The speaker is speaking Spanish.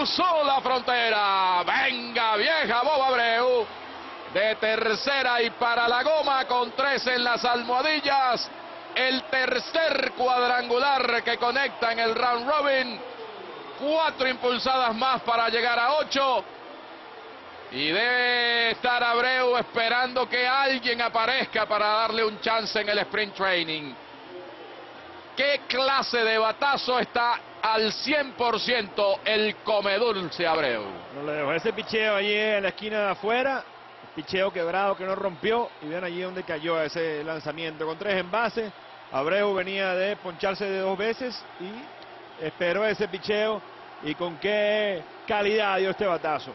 cruzó la frontera. Venga, vieja Bob Abreu. De tercera y para la goma con tres en las almohadillas. El tercer cuadrangular que conecta en el round robin. Cuatro impulsadas más para llegar a ocho. Y debe estar Abreu esperando que alguien aparezca para darle un chance en el sprint training. ¿Qué clase de batazo está al 100% el comedulce Abreu? No le dejó ese picheo allí en la esquina de afuera. Picheo quebrado que no rompió. Y ven allí donde cayó ese lanzamiento con tres en base. Abreu venía de poncharse de dos veces y esperó ese picheo. Y con qué calidad dio este batazo.